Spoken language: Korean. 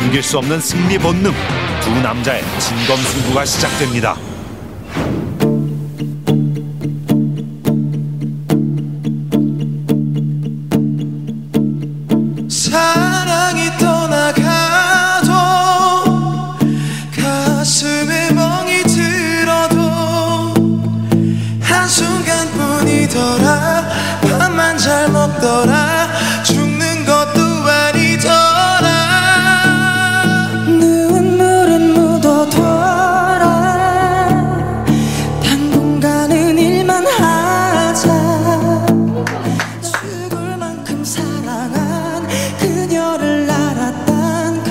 숨길 수 없는 승리 본능. 두 남자의 진검승부가 시작됩니다.